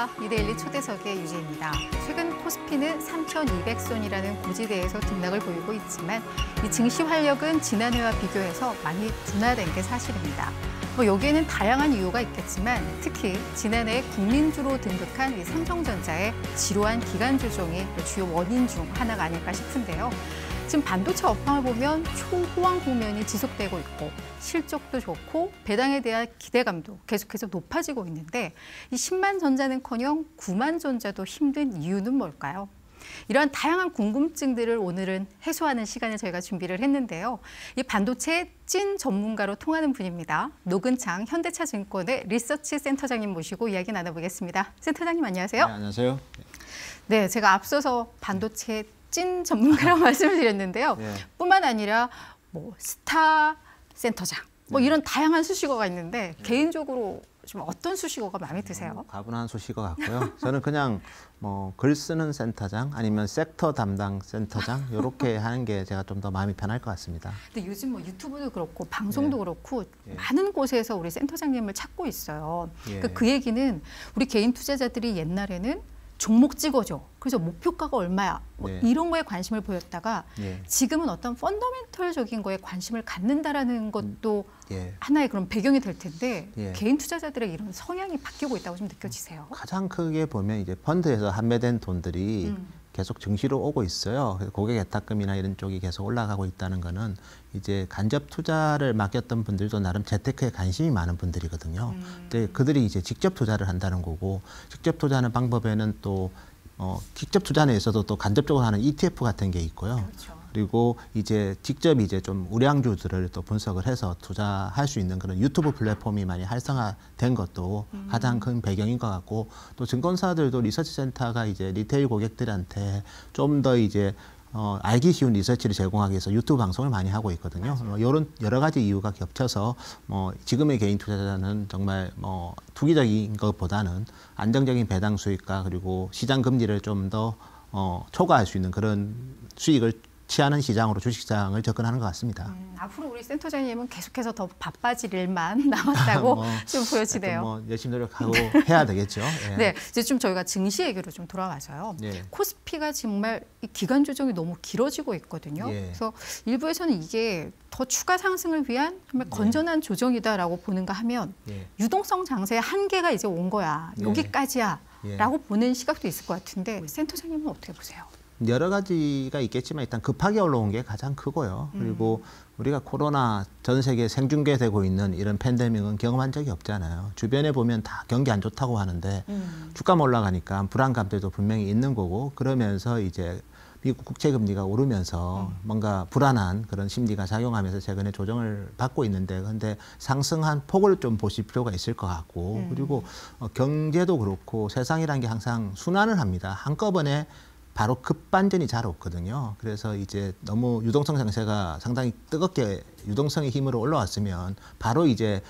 안녕하십니까. 이데일리 초대석의 유지입니다. 최근 코스피는 3,200선이라는 고지대에서 등락을 보이고 있지만 이 증시 활력은 지난해와 비교해서 많이 둔화된 게 사실입니다. 뭐 여기에는 다양한 이유가 있겠지만 특히 지난해 국민주로 등극한 이 삼성전자의 지루한 기간 조정이 주요 원인 중 하나가 아닐까 싶은데요. 지금 반도체 업황을 보면 초호황 국면이 지속되고 있고 실적도 좋고 배당에 대한 기대감도 계속해서 높아지고 있는데 이 10만 전자는커녕 9만 전자도 힘든 이유는 뭘까요? 이러한 다양한 궁금증들을 오늘은 해소하는 시간을 저희가 준비를 했는데요. 이 반도체 찐 전문가로 통하는 분입니다. 노근창 현대차증권의 리서치 센터장님 모시고 이야기 나눠보겠습니다. 센터장님 안녕하세요. 네, 안녕하세요. 네, 제가 앞서서 반도체 찐 전문가라고 말씀을 드렸는데요. 네. 뿐만 아니라 뭐 스타 센터장 뭐 네. 이런 다양한 수식어가 있는데 개인적으로 좀 어떤 수식어가 마음에 드세요? 가분한 수식어 같고요. 저는 그냥 뭐 글 쓰는 센터장 아니면 섹터 담당 센터장 이렇게 하는 게 제가 좀 더 마음이 편할 것 같습니다. 근데 요즘 뭐 유튜브도 그렇고 방송도 예. 그렇고 예. 많은 곳에서 우리 센터장님을 찾고 있어요. 예. 그러니까 그 얘기는 우리 개인 투자자들이 옛날에는 종목 찍어줘. 그래서 목표가가 얼마야. 뭐 네. 이런 거에 관심을 보였다가 예, 지금은 어떤 펀더멘털적인 거에 관심을 갖는다라는 것도 예. 하나의 그런 배경이 될 텐데 예. 개인 투자자들의 이런 성향이 바뀌고 있다고 좀 느껴지세요? 가장 크게 보면 이제 펀드에서 판매된 돈들이 음. 계속 증시로 오고 있어요. 고객 예탁금이나 이런 쪽이 계속 올라가고 있다는 거는 이제 간접 투자를 맡겼던 분들도 나름 재테크에 관심이 많은 분들이거든요. 음. 근데 그들이 이제 직접 투자를 한다는 거고 직접 투자하는 방법에는 또 어, 직접 투자 내에서도 또 간접적으로 하는 ETF 같은 게 있고요. 그렇죠. 그리고 이제 직접 이제 좀 우량주들을 또 분석을 해서 투자할 수 있는 그런 유튜브 플랫폼이 많이 활성화된 것도 가장 큰 배경인 것 같고 또 증권사들도 리서치 센터가 이제 retail 고객들한테 좀 더 이제 어, 알기 쉬운 리서치를 제공하기 위해서 유튜브 방송을 많이 하고 있거든요. 뭐 이런 여러 가지 이유가 겹쳐서 뭐 지금의 개인 투자자는 정말 뭐 투기적인 것보다는 안정적인 배당 수익과 그리고 시장 금리를 좀 더 어, 초과할 수 있는 그런 수익을 취하는 시장으로 주식시장을 접근하는 것 같습니다. 음, 앞으로 우리 센터장님은 계속해서 더 바빠질 일만 남았다고 뭐, 좀 보여지네요. 뭐 열심히 노력하고 해야 되겠죠. 예. 네, 이제 좀 저희가 증시 얘기로 좀 돌아와서요. 예. 코스피가 정말 이 기간 조정이 너무 길어지고 있거든요. 예. 그래서 일부에서는 이게 더 추가 상승을 위한 정말 건전한 조정이다라고 보는가 하면 예. 유동성 장세의 한계가 이제 온 거야. 예. 여기까지야 라고 보는 시각도 있을 것 같은데 센터장님은 어떻게 보세요? 여러 가지가 있겠지만 일단 급하게 올라온 게 가장 크고요. 그리고 우리가 코로나 전 세계 생중계되고 있는 이런 팬데믹은 경험한 적이 없잖아요. 주변에 보면 다 경기 안 좋다고 하는데 음. 주가만 올라가니까 불안감들도 분명히 있는 거고 그러면서 이제 미국 국채 금리가 오르면서 뭔가 불안한 그런 심리가 작용하면서 최근에 조정을 받고 있는데 근데 상승한 폭을 좀 보실 필요가 있을 것 같고 그리고 어, 경제도 그렇고 세상이란 게 항상 순환을 합니다. 한꺼번에 바로 급반전이 잘 없거든요. 그래서 이제 너무 유동성 장세가 상당히 뜨겁게 유동성의 힘으로 올라왔으면 바로 이제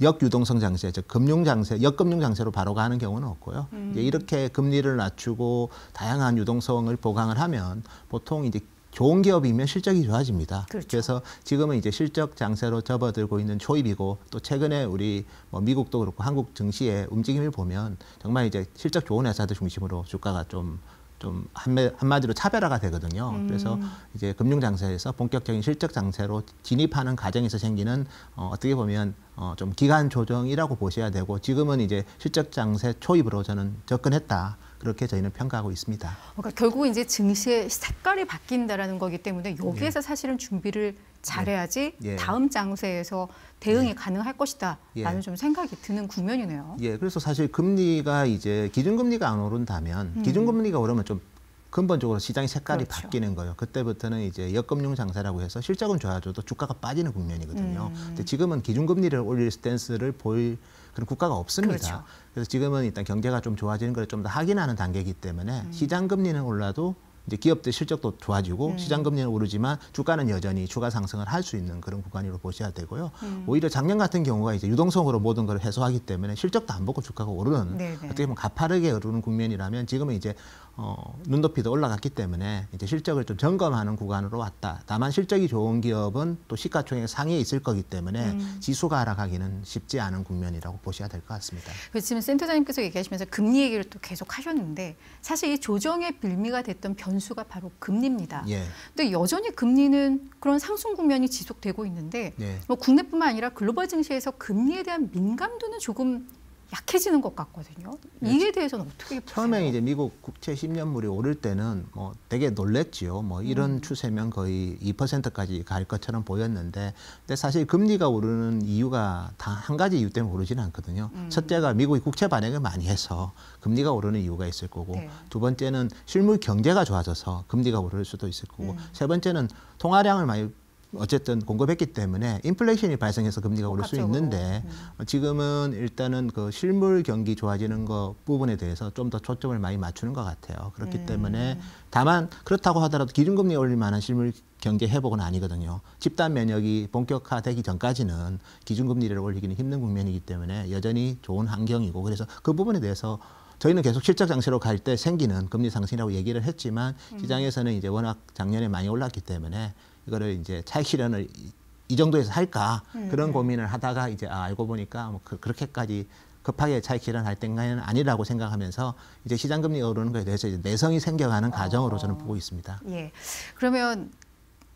역유동성 장세, 즉 금융 장세, 역금융 장세로 바로 가는 경우는 없고요. 이제 이렇게 금리를 낮추고 다양한 유동성을 보강을 하면 보통 이제 좋은 기업이면 실적이 좋아집니다. 그렇죠. 그래서 지금은 이제 실적 장세로 접어들고 있는 초입이고 또 최근에 우리 뭐 미국도 그렇고 한국 증시의 움직임을 보면 정말 이제 실적 좋은 회사들 중심으로 주가가 좀 좀 한마디로 차별화가 되거든요. 음. 그래서 이제 금융 장세에서 본격적인 실적 장세로 진입하는 과정에서 생기는 어, 어떻게 보면 어, 좀 기간 조정이라고 보셔야 되고 지금은 이제 실적 장세 초입으로 저는 접근했다. 그렇게 저희는 평가하고 있습니다. 그러니까 결국 이제 증시의 색깔이 바뀐다라는 거기 때문에 여기에서 사실은 준비를 잘해야지 예. 다음 장세에서 대응이 가능할 것이다라는 예. 좀 생각이 드는 국면이네요. 예, 그래서 사실 금리가 이제 기준금리가 안 오른다면 기준금리가 오르면 좀 근본적으로 시장의 색깔이 음. 그렇죠. 바뀌는 거예요. 그때부터는 이제 역금융 장세라고 해서 실적은 좋아져도 주가가 빠지는 국면이거든요. 음. 근데 지금은 기준금리를 올릴 스탠스를 보일 그런 국가가 없습니다. 그렇죠. 그래서 지금은 일단 경제가 좀 좋아지는 걸 좀 더 확인하는 단계이기 때문에 음. 시장 금리는 올라도 이제 기업들 실적도 좋아지고 음. 시장 금리는 오르지만 주가는 여전히 주가 상승을 할 수 있는 그런 구간으로 보셔야 되고요. 음. 오히려 작년 같은 경우가 이제 유동성으로 모든 걸 해소하기 때문에 실적도 안 보고 주가가 오르는 네네. 어떻게 보면 가파르게 오르는 국면이라면 지금은 이제 어, 눈높이도 올라갔기 때문에 이제 실적을 좀 점검하는 구간으로 왔다. 다만 실적이 좋은 기업은 또 시가총액 상위에 있을 거기 때문에 음. 지수가 하락하기는 쉽지 않은 국면이라고 보셔야 될 것 같습니다. 그 지금 센터장님께서 얘기하시면서 금리 얘기를 또 계속 하셨는데 사실 이 조정의 빌미가 됐던 변 수가 바로 금리입니다. 예. 근데 여전히 금리는 그런 상승 국면이 지속되고 있는데 예. 뭐 국내뿐만 아니라 글로벌 증시에서 금리에 대한 민감도는 조금 약해지는 것 같거든요. 이에 대해서는 어떻게 보세요? 네. 처음에 이제 미국 국채 10년물이 오를 때는 뭐 되게 놀랬지요. 뭐 이런 추세면 거의 2%까지 갈 것처럼 보였는데 근데 사실 금리가 오르는 이유가 다 한 가지 이유 때문에 오르지는 않거든요. 첫째가 미국이 국채 발행을 많이 해서 금리가 오르는 이유가 있을 거고 네. 두 번째는 실물 경제가 좋아져서 금리가 오를 수도 있을 거고 세 번째는 통화량을 많이 어쨌든 공급했기 때문에 인플레이션이 발생해서 금리가 오를 수. 있는데 어, 지금은 일단은 그 실물 경기 좋아지는 거 부분에 대해서 좀 더 초점을 많이 맞추는 것 같아요. 그렇기 음. 때문에 다만 그렇다고 하더라도 기준금리 올릴 만한 실물 경기 회복은 아니거든요. 집단 면역이 본격화되기 전까지는 기준금리를 올리기는 힘든 국면이기 때문에 여전히 좋은 환경이고 그래서 그 부분에 대해서 저희는 계속 실적 장세로 갈 때 생기는 금리 상승이라고 얘기를 했지만 음. 시장에서는 이제 워낙 작년에 많이 올랐기 때문에 이거를 이제 차익 실현을 이- 이 정도에서 할까 음, 그런 고민을 하다가 이제 아, 알고 보니까 뭐 그, 그렇게까지 급하게 차익 실현할 때는 아니라고 생각하면서 이제 시장 금리 오르는 거에 대해서 이제 내성이 생겨가는 과정으로 저는 보고 있습니다. 예. 그러면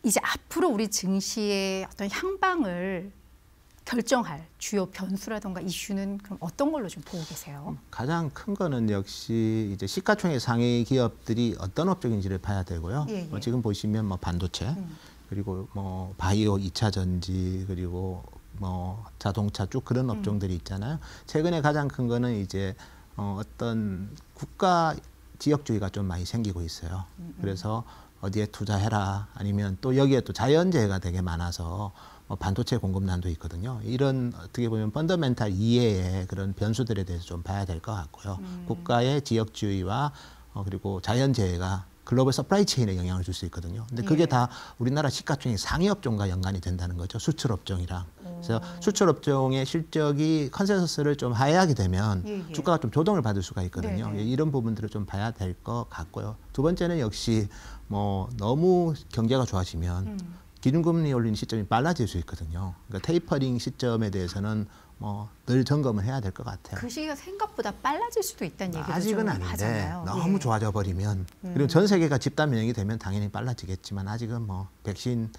이제 앞으로 우리 증시의 어떤 향방을 결정할 주요 변수라던가 이슈는 그럼 어떤 걸로 좀 보고 계세요? 가장 큰 거는 역시 이제 시가총액 상위 기업들이 어떤 업종인지를 봐야 되고요. 예, 예. 뭐 지금 보시면 뭐 반도체 그리고 뭐 바이오 2차 전지 그리고 뭐 자동차 쭉 그런 업종들이 있잖아요. 최근에 가장 큰 거는 이제 어, 어떤 국가 지역주의가 좀 많이 생기고 있어요. 그래서 어디에 투자해라 아니면 또 여기에 또 자연재해가 되게 많아서 뭐 반도체 공급난도 있거든요. 이런 어떻게 보면 fundamental 이외의 그런 변수들에 대해서 좀 봐야 될 것 같고요. 국가의 지역주의와 어, 그리고 자연재해가 global supply chain에 영향을 줄 수 있거든요. 근데 그게 예. 다 우리나라 시가총액 상위 업종과 연관이 된다는 거죠. 수출 업종이랑. 그래서 수출 업종의 실적이 consensus를 좀 하회하게 되면 예, 예. 주가가 좀 조정을 받을 수가 있거든요. 네네. 예, 이런 부분들을 좀 봐야 될 것 같고요. 두 번째는 역시 뭐 너무 경제가 좋아지면 음. 기준금리 올리는 시점이 빨라질 수 있거든요. 그러니까 테이퍼링 시점에 대해서는 뭐 늘 점검을 해야 될 것 같아요. 그 시기가 생각보다 빨라질 수도 있다는 얘기도 아직은 좀 아닌데 하잖아요. 너무 예. 좋아져 버리면 그리고 전 세계가 집단 면역이 되면 당연히 빨라지겠지만 아직은 뭐 백신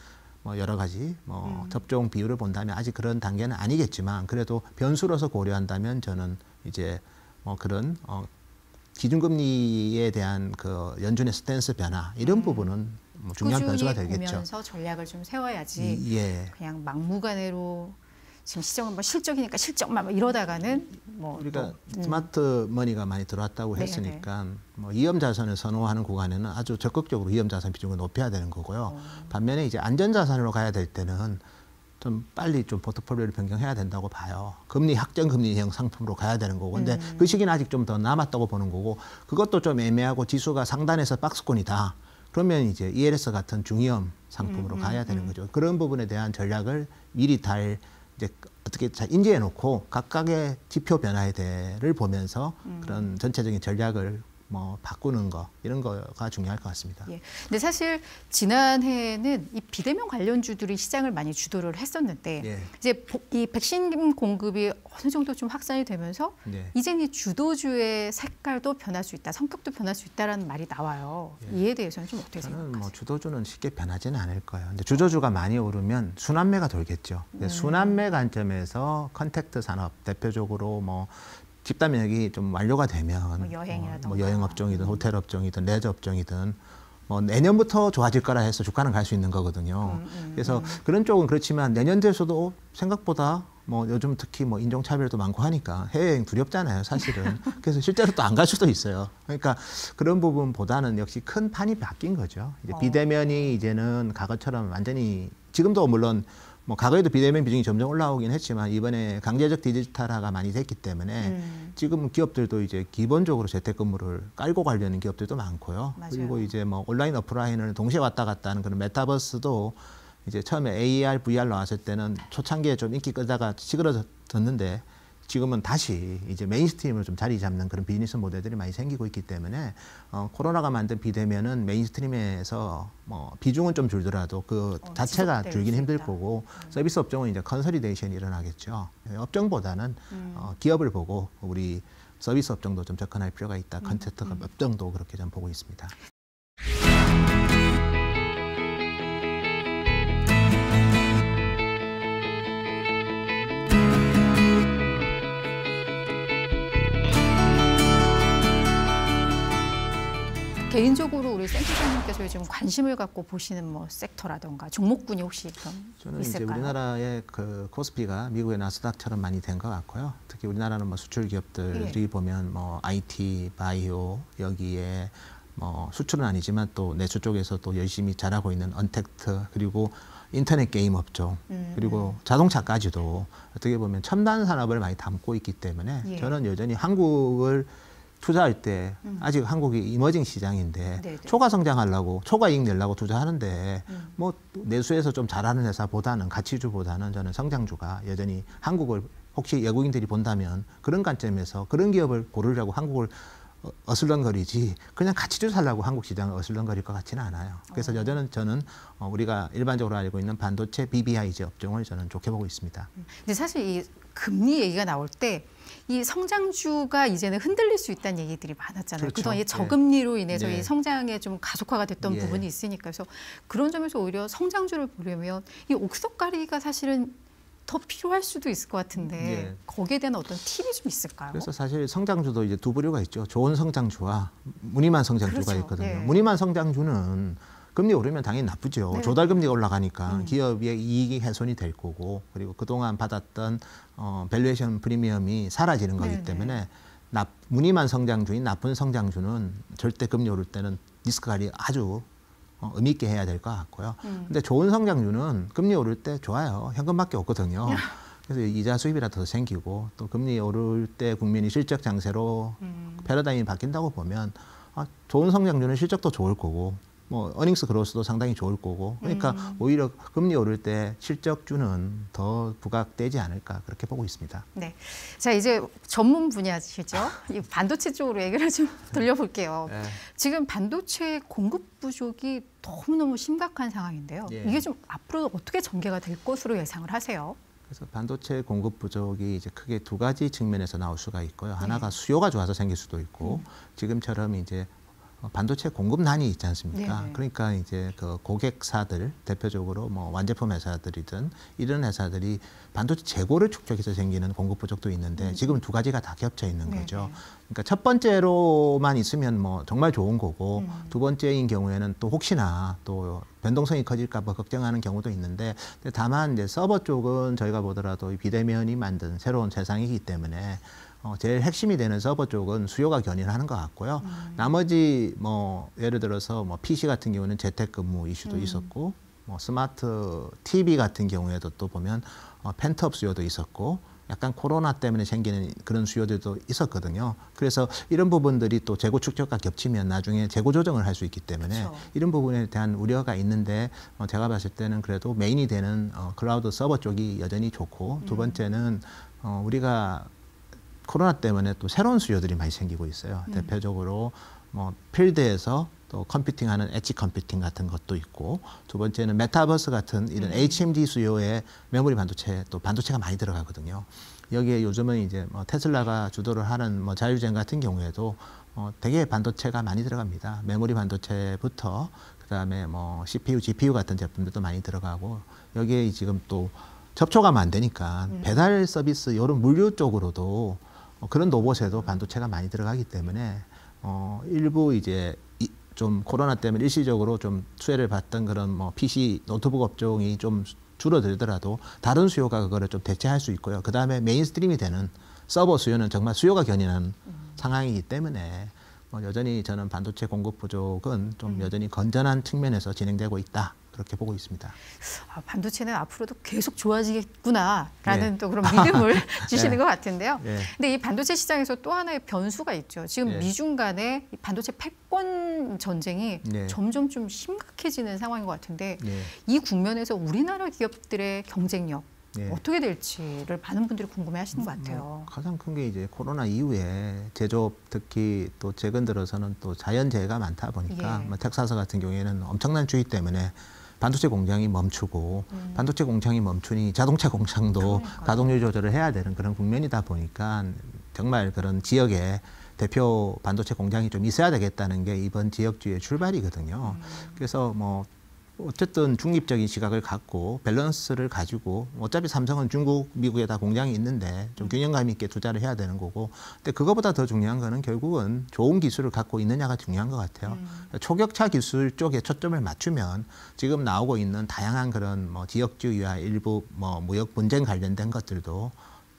뭐 여러 가지 뭐 음. 접종 비율을 본다면 아직 그런 단계는 아니겠지만 그래도 변수로서 고려한다면 저는 이제 뭐 그런 어 기준금리에 대한 그 연준의 stance 변화 이런 부분은 뭐 중요한 변수가 음. 꾸준히 되겠죠. 보면서 전략을 좀 세워야지 이- 예. 그냥 막무가내로 지금 시장은 뭐 실적이니까 실적만 뭐 이러다가는 뭐 우리가 또, 음. smart money가 많이 들어왔다고 네, 했으니까 뭐 위험 자산을 선호하는 구간에는 아주 적극적으로 위험 자산 비중을 높여야 되는 거고요. 어. 반면에 이제 안전 자산으로 가야 될 때는 좀 빨리 좀 포트폴리오를 변경해야 된다고 봐요. 금리 확정 금리형 상품으로 가야 되는 거고. 근데 음. 그 시기는 아직 좀 더 남았다고 보는 거고 그것도 좀 애매하고 지수가 상단에서 박스권이다. 그러면 이제 ELS 같은 중위험 상품으로 음, 가야 되는 거죠. 그런 부분에 대한 전략을 미리 달 이제 어떻게 잘 인지해 놓고 각각의 지표 변화에 대해를 보면서 음. 그런 전체적인 전략을 뭐 바꾸는 거 이런 거가 중요할 것 같습니다. 예. 근데 사실 지난해에는 이 비대면 관련주들이 시장을 많이 주도를 했었는데 예. 이제 보- 이 백신 공급이 어느 정도 좀 확산이 되면서 네. 이제는 이 주도주의 색깔도 변할 수 있다, 성격도 변할 수 있다라는 말이 나와요. 이에 대해서는 좀 어떻게 저는 생각하세요? 뭐 주도주는 쉽게 변하지는 않을 거예요. 근데 주도주가 많이 오르면 순환매가 돌겠죠. 근데 순환매 관점에서 contact 산업 대표적으로 뭐 집단 면역이 좀 완료가 되면 뭐 여행이라던가. 뭐 여행 업종이든 호텔 업종이든 레저 업종이든 뭐 내년부터 좋아질 거라 해서 주가는 갈 수 있는 거거든요. 그래서 그런 쪽은 그렇지만 내년 돼서도 생각보다 뭐 요즘 특히 뭐 인종차별도 많고 하니까 해외여행 두렵잖아요, 사실은. 그래서 실제로 또 안 갈 수도 있어요. 그러니까 그런 부분보다는 역시 큰 판이 바뀐 거죠. 이제 어. 비대면이 이제는 과거처럼 완전히 지금도 물론 뭐 과거에도 비대면 비중이 점점 올라오긴 했지만 이번에 강제적 디지털화가 많이 됐기 때문에 음. 지금 기업들도 이제 기본적으로 재택근무를 깔고 가려는 기업들도 많고요. 맞아요. 그리고 이제 뭐 온라인 오프라인을 동시에 왔다 갔다 하는 그런 메타버스도 이제 처음에 AR, VR 나왔을 때는 초창기에 좀 인기 끄다가 시끄러졌는데 지금은 다시 이제 mainstream으로 좀 자리 잡는 그런 비즈니스 모델들이 많이 생기고 있기 때문에 어, 코로나가 만든 비대면은 mainstream에서 뭐 비중은 좀 줄더라도 그 어, 자체가 줄긴 수 힘들. 거고 서비스 업종은 이제 consolidation이 일어나겠죠. 업종보다는 어, 기업을 보고 우리 서비스 업종도 좀 접근할 필요가 있다. contact 업종도 그렇게 좀 보고 있습니다. 개인적으로 우리 센터장님께서 요즘 관심을 갖고 보시는 뭐 섹터라던가 종목군이 혹시 그럼 저는 이제 있을까요? 우리나라의 그 코스피가 미국의 나스닥처럼 많이 된 것 같고요. 특히 우리나라는 뭐 수출 기업들이 예. 보면 뭐 IT, 바이오 여기에 뭐 수출은 아니지만 또 내수 쪽에서 또 열심히 잘하고 있는 언택트 그리고 인터넷 게임 업종 음, 그리고 자동차까지도 어떻게 보면 첨단 산업을 많이 담고 있기 때문에 예. 저는 여전히 한국을 투자할 때 음. 아직 한국이 이머징 시장인데 네네. 초과 성장하려고 초과 이익 내려고 투자하는데 음. 뭐 내수에서 좀 잘하는 회사보다는 가치주보다는 저는 성장주가 여전히 한국을 혹시 외국인들이 본다면 그런 관점에서 그런 기업을 고르려고 한국을 어- 어슬렁거리지 그냥 가치주 살라고 한국 시장을 어슬렁거릴 것 같지는 않아요. 그래서 여전히 저는 어, 우리가 일반적으로 알고 있는 반도체 BBI제 업종을 저는 좋게 보고 있습니다. 근데 사실 이 금리 얘기가 나올 때 이 성장주가 이제는 흔들릴 수 있다는 얘기들이 많았잖아요. 그렇죠. 그동안 이 예. 저금리로 인해서 네. 이 성장에 좀 가속화가 됐던 예. 부분이 있으니까 그래서 그런 점에서 오히려 성장주를 보려면 이 옥석가리가 사실은 더 필요할 수도 있을 것 같은데 예. 거기에 대한 어떤 팁이 좀 있을까요? 그래서 사실 성장주도 이제 두 부류가 있죠. 좋은 성장주와 무늬만 성장주가 그렇죠. 있거든요. 예. 무늬만 성장주는 금리 오르면 당연히 나쁘죠. 네. 조달 금리가 올라가니까 음. 기업의 이익이 훼손이 될 거고 그리고 그동안 받았던 어, valuation 프리미엄이 사라지는 거기 네네. 때문에 나, 무늬만 성장주인 나쁜 성장주는 절대 금리 오를 때는 리스크 관리 아주 어, 의미 있게 해야 될 것 같고요. 음. 근데 좋은 성장주는 금리 오를 때 좋아요. 현금밖에 없거든요. 그래서 이자 수입이라도 더 생기고 또 금리 오를 때 국면이 실적 장세로 음. 패러다임이 바뀐다고 보면 아, 좋은 성장주는 실적도 좋을 거고 뭐 earnings growth도 상당히 좋을 거고 그러니까 음. 오히려 금리 오를 때 실적주는 더 부각되지 않을까 그렇게 보고 있습니다. 네. 자, 이제 전문 분야시죠. 이 반도체 쪽으로 얘기를 좀 돌려볼게요. 네. 지금 반도체 공급 부족이 너무너무 심각한 상황인데요. 예. 이게 좀 앞으로 어떻게 전개가 될 것으로 예상을 하세요? 그래서 반도체 공급 부족이 이제 크게 두 가지 측면에서 나올 수가 있고요. 하나가 네. 수요가 좋아서 생길 수도 있고 지금처럼 이제 어, 반도체 공급난이 있지 않습니까? 네네. 그러니까 이제 그 고객사들 대표적으로 뭐 완제품 회사들이든 이런 회사들이 반도체 재고를 축적해서 생기는 공급 부족도 있는데 지금 두 가지가 다 겹쳐 있는 음. 네네. 거죠. 그러니까 첫 번째로만 있으면 뭐 정말 좋은 거고 음. 두 번째인 경우에는 또 혹시나 또 변동성이 커질까 봐 걱정하는 경우도 있는데 다만 이제 서버 쪽은 저희가 보더라도 이 비대면이 만든 새로운 세상이기 때문에 어, 제일 핵심이 되는 서버 쪽은 수요가 견인하는 것 같고요. 음. 나머지 뭐 예를 들어서 뭐 PC 같은 경우는 재택근무 이슈도 음. 있었고 뭐 smart TV 같은 경우에도 또 보면 어, pent-up 수요도 있었고 약간 코로나 때문에 생기는 그런 수요들도 있었거든요. 그래서 이런 부분들이 또 재고 축적과 겹치면 나중에 재고 조정을 할 수 있기 때문에 그렇죠. 이런 부분에 대한 우려가 있는데 어, 제가 봤을 때는 그래도 메인이 되는 어, 클라우드 서버 쪽이 여전히 좋고 음. 두 번째는 어, 우리가 코로나 때문에 또 새로운 수요들이 많이 생기고 있어요. 음. 대표적으로 뭐 필드에서 또 computing하는 edge computing 같은 것도 있고 두 번째는 메타버스 같은 이런 음. HMD 수요에 메모리 반도체 또 반도체가 많이 들어가거든요. 여기에 요즘은 이제 뭐 테슬라가 주도를 하는 뭐 자율주행 같은 경우에도 어, 되게 반도체가 많이 들어갑니다. 메모리 반도체부터 그다음에 뭐 CPU, GPU 같은 제품들도 많이 들어가고 여기에 지금 또 접촉하면 안 되니까 음. 배달 서비스 이런 물류 쪽으로도 어, 그런 로봇에도 반도체가 많이 들어가기 때문에 어, 일부 이제 이, 좀 코로나 때문에 일시적으로 좀 수혜를 받던 그런 뭐 PC 노트북 업종이 좀 줄어들더라도 다른 수요가 그거를 좀 대체할 수 있고요. 그 다음에 mainstream이 되는 서버 수요는 정말 수요가 견인하는 상황이기 때문에 뭐 여전히 저는 반도체 공급 부족은 좀 여전히 건전한 측면에서 진행되고 있다. 그렇게 보고 있습니다. 아, 반도체는 앞으로도 계속 좋아지겠구나라는 네. 또 그런 믿음을 주시는 네. 것 같은데요. 네. 근데 이 반도체 시장에서 또 하나의 변수가 있죠. 지금 네. 미중 간의 이 반도체 패권 전쟁이 네. 점점 좀 심각해지는 상황인 것 같은데 네. 이 국면에서 우리나라 기업들의 경쟁력 네. 어떻게 될지를 많은 분들이 궁금해하시는 것 같아요. 뭐 가장 큰 게 이제 코로나 이후에 제조업 특히 또 최근 들어서는 또 자연재해가 많다 보니까 예. 뭐 텍사스 같은 경우에는 엄청난 추위 때문에 반도체 공장이 멈추고 음. 반도체 공장이 멈추니 자동차 공장도 그러니까요. 가동률 조절을 해야 되는 그런 국면이다 보니까 정말 그런 지역에 대표 반도체 공장이 좀 있어야 되겠다는 게 이번 지역주의 출발이거든요. 음. 그래서 뭐 어쨌든 중립적인 시각을 갖고 밸런스를 가지고 어차피 삼성은 중국, 미국에 다 공장이 있는데 좀 균형감 있게 투자를 해야 되는 거고 근데 그거보다 더 중요한 거는 결국은 좋은 기술을 갖고 있느냐가 중요한 것 같아요. 초격차 기술 쪽에 초점을 맞추면 지금 나오고 있는 다양한 그런 뭐 지역주의와 일부 뭐 무역 분쟁 관련된 것들도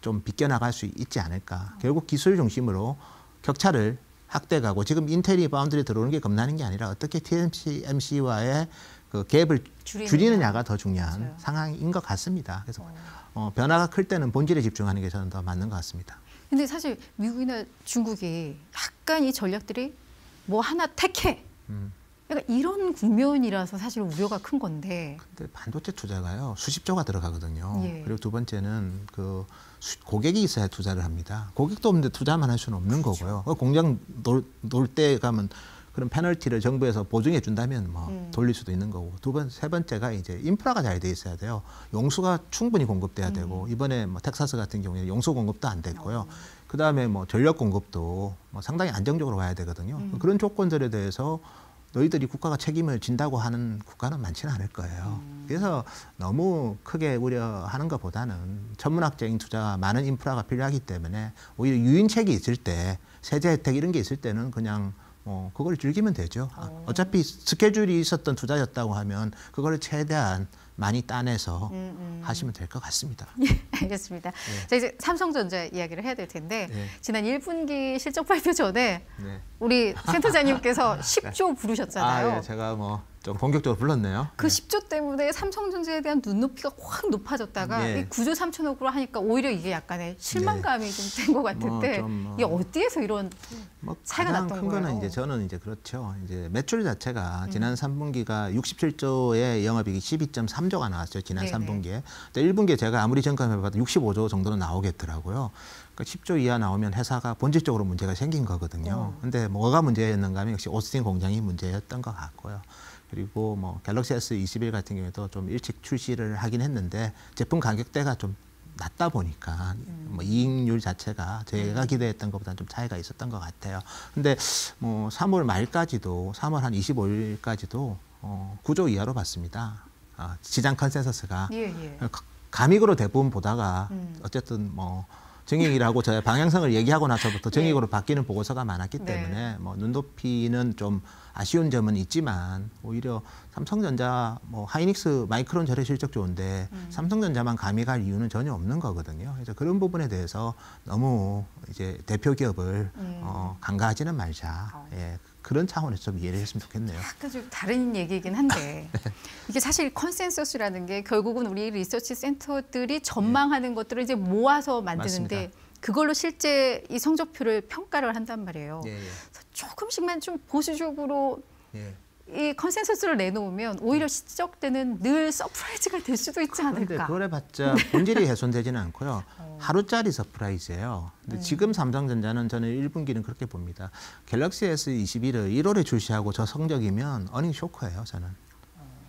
좀 비껴나갈 수 있지 않을까. 결국 기술 중심으로 격차를 확대하고 지금 인텔이 바운드리 들어오는 게 겁나는 게 아니라 어떻게 TSMC와의 그 gap을 줄이느냐. 줄이느냐가 더 중요한 맞아요. 상황인 것 같습니다. 그래서 어, 변화가 클 때는 본질에 집중하는 게 저는 더 맞는 것 같습니다. 근데 사실 미국이나 중국이 약간 이 전략들이 뭐 하나 택해. 음. 약간 이런 국면이라서 사실 우려가 큰 건데. 근데 반도체 투자가요 수십조가 들어가거든요. 예. 그리고 두 번째는 그 수- 고객이 있어야 투자를 합니다. 고객도 없는데 투자만 할 수는 없는 그렇죠. 거고요. 그 공장 놀때 가면 그런 페널티를 정부에서 보증해 준다면 뭐 음. 돌릴 수도 있는 거고 두 번 세 번째가 이제 인프라가 잘 돼 있어야 돼요. 용수가 충분히 공급돼야 음. 되고 이번에 뭐 텍사스 같은 경우에 용수 공급도 안 어. 됐고요. 그 다음에 뭐 전력 공급도 뭐 상당히 안정적으로 와야 되거든요. 음. 그런 조건들에 대해서 너희들이 국가가 책임을 진다고 하는 국가는 많지는 않을 거예요. 음. 그래서 너무 크게 우려하는 것보다는 천문학적인 투자와 많은 인프라가 필요하기 때문에 오히려 유인책이 있을 때 세제 혜택 이런 게 있을 때는 그냥 뭐 그걸 즐기면 되죠. 아, 어. 어차피 스케줄이 있었던 투자였다고 하면 그거를 최대한 많이 따내서 음, 음. 하시면 될 것 같습니다. 알겠습니다. 자 이제 삼성전자 이야기를 해야 될 텐데 네. 지난 1분기 실적 발표 전에 네. 우리 센터장님께서 10조 부르셨잖아요. 아, 예, 제가 뭐 좀 본격적으로 불렀네요. 그 10조 때문에 삼성전자에 대한 눈높이가 확 높아졌다가 네. 이 9조 3천억으로 하니까 오히려 이게 약간의 실망감이 좀된 것 같은데 좀 뭐. 이게 어디에서 이런 뭐 차이가 가장 났던 큰 거는 거예요? 이제 저는 이제 그렇죠. 이제 매출 자체가 음. 지난 3분기가 67조의 영업이익이 12.3조가 나왔어요. 지난 네네. 3분기에. 근데 1분기에 제가 아무리 점검해봐도 65조 정도는 나오겠더라고요. 그러니까 10조 이하 나오면 회사가 본질적으로 문제가 생긴 거거든요. 어. 근데 뭐가 문제였는가 하면 역시 오스틴 공장이 문제였던 것 같고요. 그리고 뭐 갤럭시 S21 같은 경우에도 좀 일찍 출시를 하긴 했는데 제품 가격대가 좀 낮다 보니까 뭐 이익률 자체가 제가 기대했던 것보다는 좀 차이가 있었던 것 같아요. 근데 뭐 3월 말까지도 3월 한 25일까지도 어, 9조 이하로 봤습니다. 아, 시장 consensus가 예, 예. 가- 감익으로 대부분 보다가 음. 어쨌든 뭐 증익이라고 저 방향성을 얘기하고 나서부터 예. 증익으로 바뀌는 보고서가 많았기 네. 때문에 뭐 눈높이는 좀 아쉬운 점은 있지만 오히려 삼성전자 뭐 하이닉스 마이크론 저래 실적 좋은데 음. 삼성전자만 감익할 이유는 전혀 없는 거거든요. 그래서 그런 부분에 대해서 너무 이제 대표 기업을 음. 어, 간과하지는 말자. 어. 예. 그런 차원에서 좀 이해를 했으면 좋겠네요. 약간 좀 다른 얘기이긴 한데 네. 이게 사실 consensus라는 게 결국은 우리 리서치 센터들이 전망하는 것들을 이제 모아서 만드는데 맞습니다. 그걸로 실제 이 성적표를 평가를 한단 말이에요. 예, 그래서 조금씩만 좀 보수적으로 예. 이 컨센서스를 내놓으면 오히려 실적 때는 늘 서프라이즈가 될 수도 있지 그런데 않을까. 그걸 해봤자 본질이 훼손되지는 않고요. 어. 하루짜리 서프라이즈예요. 근데 음. 지금 삼성전자는 저는 1분기는 그렇게 봅니다. 갤럭시 S21을 1월에 출시하고 저 성적이면 어닝 쇼크예요, 저는.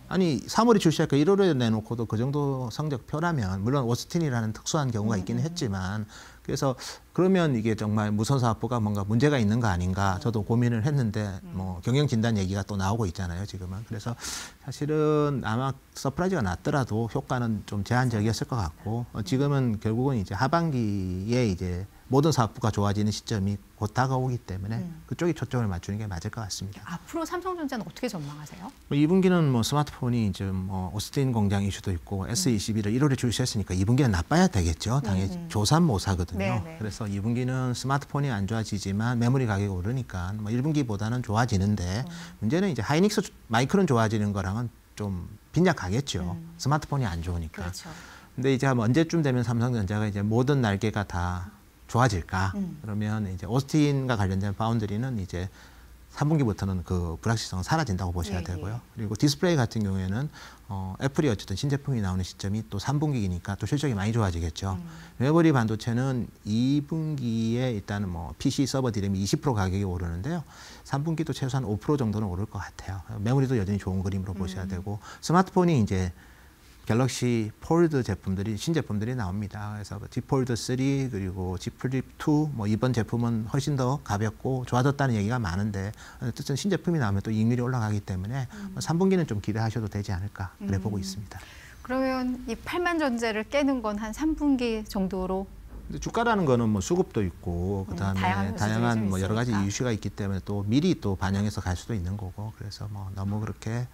아니 3월에 출시할까 1월에 내놓고도 그 정도 성적표라면 물론 오스틴이라는 특수한 경우가 있기는 음. 했지만 그래서 그러면 이게 정말 무선사업부가 뭔가 문제가 있는 거 아닌가 저도 고민을 했는데 음. 뭐 경영 진단 얘기가 또 나오고 있잖아요 지금은 그래서 사실은 아마 서프라이즈가 났더라도 효과는 좀 제한적이었을 것 같고 어, 지금은 결국은 이제 하반기에 이제 모든 사업부가 좋아지는 시점이 곧 다가오기 때문에 음. 그쪽에 초점을 맞추는 게 맞을 것 같습니다. 앞으로 삼성전자는 어떻게 전망하세요? 뭐 2분기는 뭐 스마트폰이 이제 뭐 오스틴 공장 이슈도 있고 S21을 1월에 출시했으니까 2분기는 나빠야 되겠죠. 당연히 음, 음. 조삼모사거든요. 네, 네. 그래서 2분기는 스마트폰이 안 좋아지지만 메모리 가격이 오르니까 뭐 1분기보다는 좋아지는데 음. 문제는 이제 하이닉스 마이크론 좋아지는 거랑은 좀 빈약하겠죠. 음. 스마트폰이 안 좋으니까. 그렇죠. 근데 이제 언제쯤 되면 삼성전자가 이제 모든 날개가 다 좋아질까? 음. 그러면 이제 오스틴과 관련된 파운드리는 이제 3분기부터는 그 불확실성은 사라진다고 보셔야 예, 되고요. 예. 그리고 디스플레이 같은 경우에는 어, 애플이 어쨌든 신제품이 나오는 시점이 또 3분기니까 또 실적이 많이 좋아지겠죠. 음. 메모리 반도체는 2분기에 일단은 뭐 PC 서버 디램이 20% 가격이 오르는데요. 3분기도 최소한 5% 정도는 오를 것 같아요. 메모리도 여전히 좋은 그림으로 보셔야 음. 되고 스마트폰이 이제 갤럭시 폴드 제품들이 신제품들이 나옵니다. 그래서 Z 폴드 3 그리고 Z 플립 2 뭐 이번 제품은 훨씬 더 가볍고 좋아졌다는 얘기가 많은데 어쨌든 신제품이 나오면 또 이익률이 올라가기 때문에 뭐 3분기는 좀 기대하셔도 되지 않을까 그래 보고 음. 있습니다. 그러면 이 8만 전자를 깨는 건 한 3분기 정도로 주가라는 거는 뭐 수급도 있고 음, 그다음에 다양한 다양한 좀뭐 여러 가지. 이슈가 있기 때문에 또 미리 또 반영해서 갈 수도 있는 거고 그래서 뭐 너무 그렇게 뭐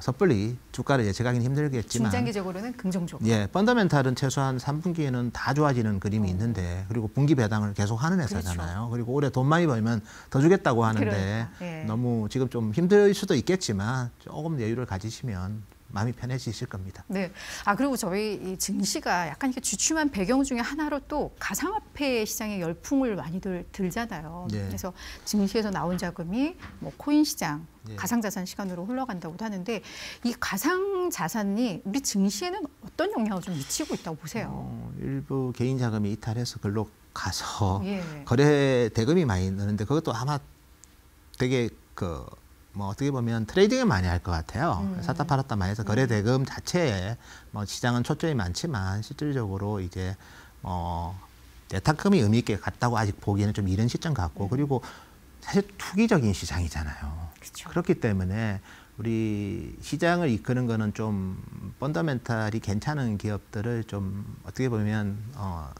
섣불리 주가를 예측하기는 힘들겠지만 중장기적으로는 긍정적. 예, 펀더멘탈은 최소한 3분기에는 다 좋아지는 그림이 있는데 그리고 분기 배당을 계속 하는 회사잖아요. 그리고 올해 돈 많이 벌면 더 주겠다고 하는데 그러니까, 예. 너무 지금 좀 힘들 수도 있겠지만 조금 여유를 가지시면 마음이 편해지실 겁니다. 네. 아 그리고 저희 이 증시가 약간 이렇게 주춤한 배경 중에 하나로 또 가상화폐 시장에 열풍을 많이들 들잖아요. 네. 그래서 증시에서 나온 자금이 뭐 코인 시장, 네. 가상자산 시간으로 흘러간다고도 하는데 이 가상 자산이 우리 증시에는 어떤 영향을 좀 미치고 있다고 보세요. 어, 일부 개인 자금이 이탈해서 글로 가서 예. 거래 대금이 많이 느는데 그것도 아마 되게 그 뭐 어떻게 보면 트레이딩을 많이 할 것 같아요. 음. 샀다 팔았다 많이 해서 거래 대금 자체에 뭐 시장은 초점이 많지만 실질적으로 이제 어 대타금이 의미 있게 갔다고 아직 보기에는 좀 이른 시점 같고 그리고 사실 투기적인 시장이잖아요. 그렇죠. 그렇기 때문에 우리 시장을 이끄는 거는 좀 펀더멘탈이 괜찮은 기업들을 좀 어떻게 보면 어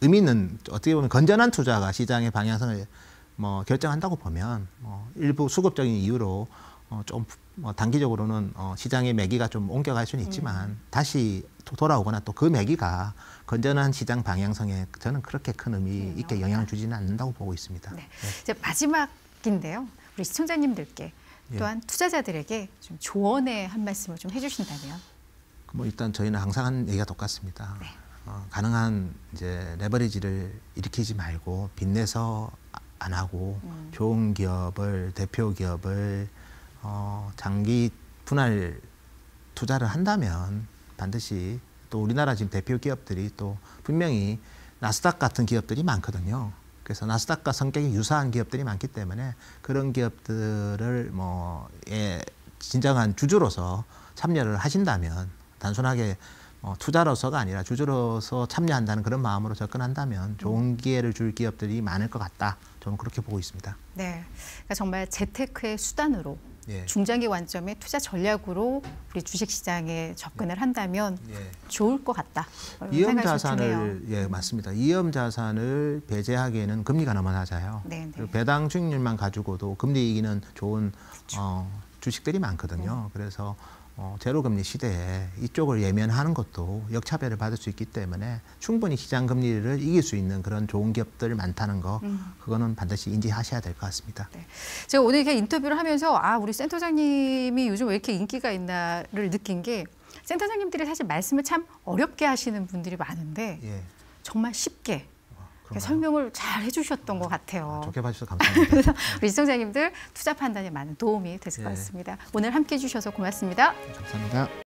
의미 있는 어떻게 보면 건전한 투자가 시장의 방향성을 뭐 결정한다고 보면 뭐 일부 수급적인 이유로 어좀 뭐 단기적으로는 어 시장의 매기가 좀 옮겨갈 수는 있지만 다시 도- 돌아오거나 또 그 매기가 건전한 시장 방향성에 저는 그렇게 큰 의미 음, 있게 영향을 주지는 않는다고 보고 있습니다. 네. 이제 마지막인데요. 우리 시청자님들께 예. 또한 투자자들에게 좀 조언의 한 말씀을 좀 해주신다면. 뭐 일단 저희는 항상 하는 얘기가 똑같습니다. 어, 가능한 이제 레버리지를 일으키지 말고 빚내서 아- 안 하고 음. 좋은 기업을 대표 기업을 어, 장기 분할 투자를 한다면 반드시 또 우리나라 지금 대표 기업들이 또 분명히 나스닥 같은 기업들이 많거든요. 그래서 나스닥과 성격이 유사한 기업들이 많기 때문에 그런 기업들을 뭐 예, 진정한 주주로서 참여를 하신다면 단순하게 어, 투자로서가 아니라 주주로서 참여한다는 그런 마음으로 접근한다면 좋은 기회를 줄 기업들이 많을 것 같다. 저는 그렇게 보고 있습니다. 네. 그러니까 정말 재테크의 수단으로 예. 중장기 관점의 투자 전략으로 우리 주식 시장에 접근을 한다면 예. 좋을 것 같다. 이험 자산을. 예 맞습니다. 이험 자산을 배제하기에는 금리가 너무 낮아요. 네, 네. 배당 수익률만 가지고도 금리 이기는 좋은 그렇죠. 어, 주식들이 네. 많거든요. 그래서 어, 제로 금리 시대에 이쪽을 예면하는 것도 역차별을 받을 수 있기 때문에 충분히 시장 금리를 이길 수 있는 그런 좋은 기업들 많다는 거 음. 그거는 반드시 인지하셔야 될 것 같습니다. 제가 오늘 이렇게 인터뷰를 하면서 아 우리 센터장님이 요즘 왜 이렇게 인기가 있나를 느낀 게 센터장님들이 사실 말씀을 참 어렵게 하시는 분들이 많은데 예. 정말 쉽게 그런가요? 설명을 잘 해주셨던 것 같아요. 좋게 봐주셔서 감사합니다. 그래서 우리 시청자님들 투자 판단에 많은 도움이 됐을 것 예. 같습니다. 오늘 함께 해 주셔서 고맙습니다. 감사합니다.